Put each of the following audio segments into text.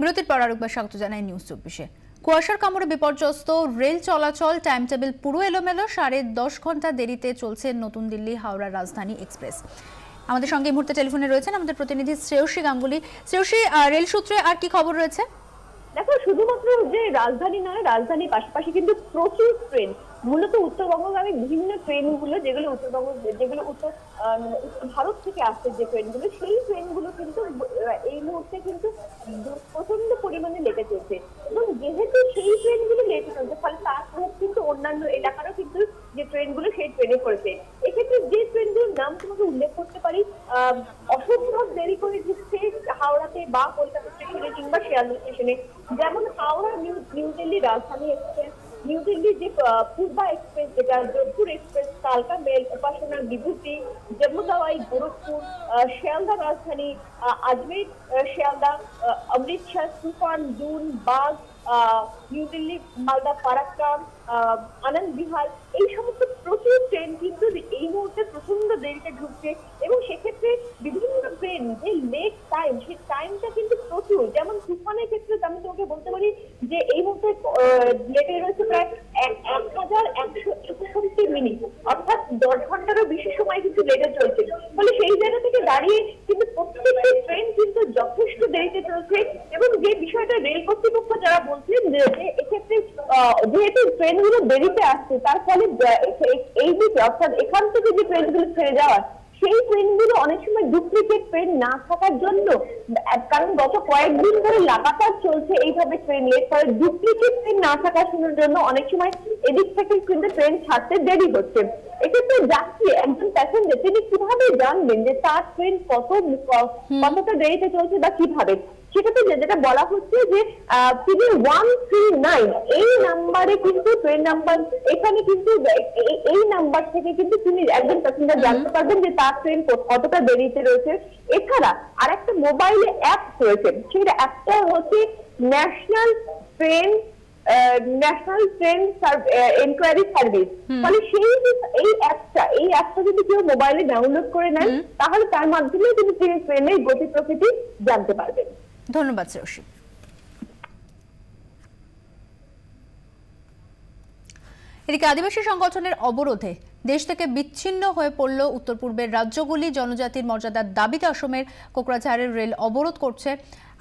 বিরতির পর আরেকবার স্বাগত জানাই নিউজ চব্বিশে। কুয়াশার কামড়ে বিপর্যস্ত, রেল চলাচল টাইম টেবিল পুরো এলোমেলো, সাড়ে দশ ঘণ্টা দেরিতে চলছে নতুন দিল্লি হাওড়া রাজধানী এক্সপ্রেস আমাদের সঙ্গে এই মুহূর্তে টেলিফোনে রয়েছেন আমাদের প্রতিনিধি শ্রেয়সী গাঙ্গুলি। শ্রেয়সী রেল সূত্রে আর কি খবর রয়েছে? দেখো, শুধুমাত্র যে রাজধানী নয়, রাজধানীর পাশাপাশি কিন্তু প্রচুর ট্রেন মূলত উত্তরবঙ্গগামী বিভিন্ন ট্রেনগুলো যেগুলো উত্তরবঙ্গ, যেগুলো উত্তর উত্তর ভারত থেকে আসছে যে ট্রেনগুলো সেই ট্রেনগুলো কিন্তু এই মুহূর্তে কিন্তু প্রচণ্ড পরিমাণে লেগে চলছে। এবং যেহেতু সেই ট্রেনগুলো লেগে চলছে, ফলে তার কিন্তু অন্যান্য এলাকারও কিন্তু যে ট্রেনগুলো সেই ট্রেনে করেছে এক্ষেত্রে যে ট্রেনগুলোর নাম তোমাকে উল্লেখ করতে পারি অসম্ভব দেরি করে দিচ্ছে হাওড়াতে বা কলকাতা স্টেশনে কিংবা শিয়ালদা স্টেশনে, যেমন হাওড়া নিউ নিউ দিল্লি রাজধানী এক্সপ্রেস নিউ দিল্লির যে পূর্বা এক্সপ্রেস যেটা, যোধপুর এক্সপ্রেস কালকা মেল উপাসনা বিভূতি, জম্মু দাওয়াই গোরখপুর শিয়ালদা রাজধানী আজমের শিয়ালদা অমৃতসর সুফান দুন বাগ নিউ মালদা ফারাক্কা আনন্দ বিহার এই সমস্ত প্রচুর ট্রেন কিন্তু এই মুহূর্তে প্রচণ্ড দেরিতে ঢুকছে এবং সেক্ষেত্রে বিভিন্ন ট্রেন যে লেট টাইম সেই টাইমটা কিন্তু প্রচুর। যেমন তুফানের ক্ষেত্রে আমি তোমাকে বলতে পারি যে এই মুহূর্তে লেটে রয়েছে প্রায় এক হাজার একশো একষট্টি ঘন্টারও বেশি সময় কিন্তু লেটে চলছে। ফলে সেই জায়গা থেকে দাঁড়িয়ে কিন্তু প্রত্যেকটি ট্রেন কিন্তু যথেষ্ট দেরিতে চলছে এবং যে বিষয়টা রেল কর্তৃপক্ষ যারা বলছেন যে এক্ষেত্রে যেহেতু ট্রেনগুলো দেরিতে আসছে, তার ফলে এই যে অর্থাৎ এখান থেকে যে ট্রেনগুলো ছেড়ে যাওয়ার সেই ট্রেনগুলো অনেক সময় ডুপ্লিকেট ট্রেন না থাকার জন্য, কারণ গত কয়েকদিন ধরে লাগাতার চলছে এইভাবে ট্রেন লেট ফলে ডুপ্লিকেট ট্রেন না থাকার জন্য অনেক সময় এদিক থেকে কিন্তু ট্রেন ছাড়তে দেরি হচ্ছে। এক্ষেত্রে যাচ্ছি একজন প্যাসেঞ্জার তিনি কীভাবে জানবেন যে তার ট্রেন কত, কতটা দেরিতে চলছে বা কীভাবে? সেটাতে যেটা বলা হচ্ছে যে তিনি ওয়ান থ্রি নাইন এই নাম্বারে কিন্তু ট্রেন নাম্বার এখানে কিন্তু এই নাম্বার থেকে কিন্তু একজন প্যাসেঞ্জার জানতে পারবেন যে তার ট্রেন কতটা দেরিতে রয়েছে। এছাড়া আর একটা মোবাইলে অ্যাপ রয়েছে সেটা অ্যাপটা হচ্ছে national train national train enquiry service ফলে সেই এই অ্যাপটা এই অ্যাপটা যদি কেউ মোবাইলে ডাউনলোড করে নেন তাহলে তার মাধ্যমে তিনি ট্রেনের গতি প্রকৃতি জানতে পারবেন। ধন্যবাদ, শ্রেয়সী। এদিকে আদিবাসী সংগঠনের অবরোধে দেশ থেকে বিচ্ছিন্ন হয়ে পড়ল উত্তর পূর্বের রাজ্যগুলি। জনজাতির মর্যাদার দাবিতে অসমের কোকরাঝাড়ের রেল অবরোধ করছে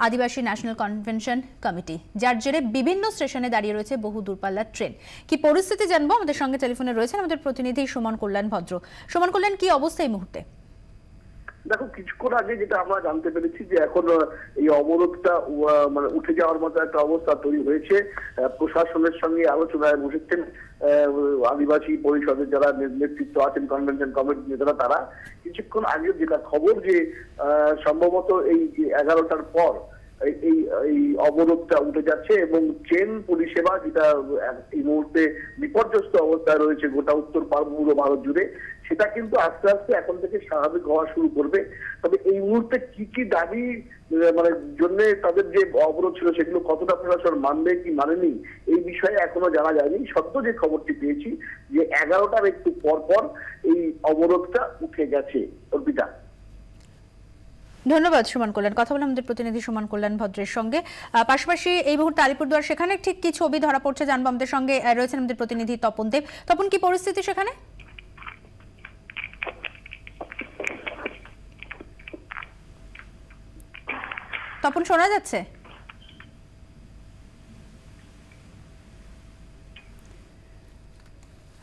আদিবাসী ন্যাশনাল কনভেনশন কমিটি, যার জেরে বিভিন্ন স্টেশনে দাঁড়িয়ে রয়েছে বহু দূরপাল্লার ট্রেন। কি পরিস্থিতি জানব? আমাদের সঙ্গে টেলিফোনে রয়েছেন আমাদের প্রতিনিধি সুমন কল্যাণ ভদ্র। সুমন কল্যাণ, কি অবস্থা এই মুহূর্তে? দেখো, কিছুক্ষণ আগে যেটা আমরা জানতে পেরেছি যে এখন এই অবরোধটা মানে উঠে যাওয়ার মতো একটা অবস্থা তৈরি হয়েছে। প্রশাসনের সঙ্গে আলোচনায় বসেছেন আদিবাসী পরিষদের যারা নেতৃত্ব আছেন কনভেনশন কমিটির নেতারা, তারা। কিছুক্ষণ আগে যেটা খবর যে সম্ভবত এই এগারোটার পর এই এই অবরোধটা উঠে যাচ্ছে এবং ট্রেন পরিষেবা যেটা এই মুহূর্তে বিপর্যস্ত অবস্থায় রয়েছে গোটা উত্তর পূর্ব ভারত জুড়ে, সেটা কিন্তু আস্তে আস্তে এখন থেকে স্বাভাবিক হওয়া শুরু করবে। তবে এই মুহূর্তে কি কি দাবি মানে জন্য তাদের যে অবরোধ ছিল সেগুলো কতটা প্রশাসন মানবে কি মানেনি, এই বিষয়ে এখনও জানা যায়নি। সত্য যে খবরটি পেয়েছি যে এগারোটার একটু পর পর এই অবরোধটা উঠে গেছে। অর্পিতা। ধন্যবাদ সুমন কল্যাণ। কথা বলে আমাদের প্রতিনিধি সুমন কল্যাণ ভদ্রের সঙ্গে। পাশাপাশি এই মুহূর্তে আলিপুরদুয়ার, সেখানে ঠিক কি ছবি ধরা পড়ছে জানব আমাদের সঙ্গে রয়েছেন আমাদের প্রতিনিধি তপন দেব। তপন, কি পরিস্থিতি সেখানে? তপন, শোনা যাচ্ছে?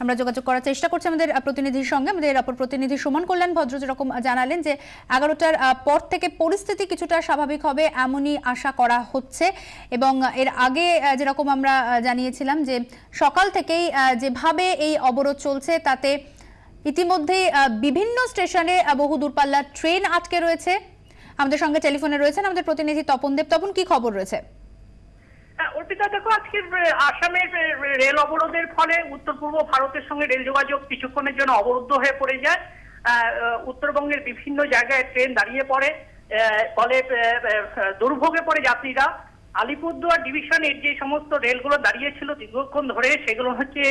আমরা যোগাযোগ করার চেষ্টা করছি আমাদের প্রতিনিধির সঙ্গে। আমাদের অপর প্রতিনিধি সুমন কল্যাণ ভদ্র যেরকম জানালেন যে এগারোটার পর থেকে পরিস্থিতি কিছুটা স্বাভাবিক হবে এমনই আশা করা হচ্ছে। এবং এর আগে যেরকম আমরা জানিয়েছিলাম যে সকাল থেকেই যেভাবে এই অবরোধ চলছে, তাতে ইতিমধ্যে বিভিন্ন স্টেশনে বহু দূরপাল্লার ট্রেন আটকে রয়েছে। আমাদের সঙ্গে টেলিফোনে রয়েছেন আমাদের প্রতিনিধি তপন দেব। তপন, কি খবর রয়েছে? অর্পিতা দেখো, আজকে আসামের রেল অবরোধের ফলে উত্তর পূর্ব ভারতের সঙ্গে রেল যোগাযোগ কিছুক্ষণের জন্য অবরুদ্ধ হয়ে পড়ে যায়। উত্তরবঙ্গের বিভিন্ন জায়গায় ট্রেন দাঁড়িয়ে পড়ে ফলে দুর্ভোগে পড়ে যাত্রীরা। আলিপুরদুয়ার ডিভিশনের যে সমস্ত রেলগুলো দাঁড়িয়েছিল দীর্ঘক্ষণ ধরে, সেগুলো হচ্ছে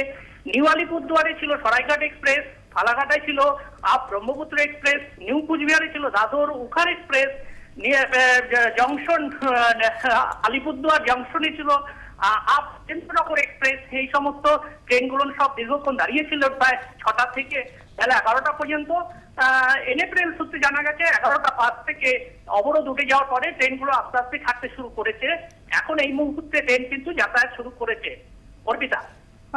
নিউ আলিপুরদুয়ারে ছিল সরাইঘাট এক্সপ্রেস, ফালাঘাটায় ছিল আপ ব্রহ্মপুত্র এক্সপ্রেস, নিউ কুচবিহারে ছিল দাদর উখার এক্সপ্রেস জংশন আলিপুরদুয়ার জংশনে ছিল। আপ চন্দ্রনগর এক্সপ্রেস এই সমস্ত ট্রেনগুলো সব দীর্ঘক্ষণ দাঁড়িয়েছিল প্রায় ছটা থেকে বেলা এগারোটা পর্যন্ত। এনএফএল সূত্রে জানা গেছে, এগারোটা পাঁচ থেকে অবরোধ উঠে যাওয়ার পরে ট্রেনগুলো আস্তে আস্তে ছাড়তে শুরু করেছে। এখন এই মুহূর্তে ট্রেন কিন্তু যাতায়াত শুরু করেছে। অর্পিতা?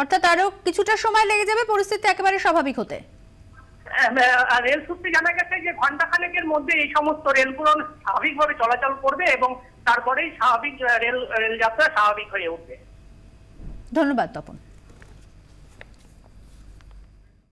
অর্থাৎ আরও কিছুটা সময় লেগে যাবে, পরিস্থিতি একেবারে স্বাভাবিক হতে। রেল সূত্রে জানা গেছে যে ঘণ্টা খানেকের মধ্যে এই সমস্ত রেলগুলো স্বাভাবিকভাবে চলাচল করবে এবং তারপরেই স্বাভাবিক রেল রেল যাত্রা স্বাভাবিক হয়ে উঠবে। ধন্যবাদ তপন।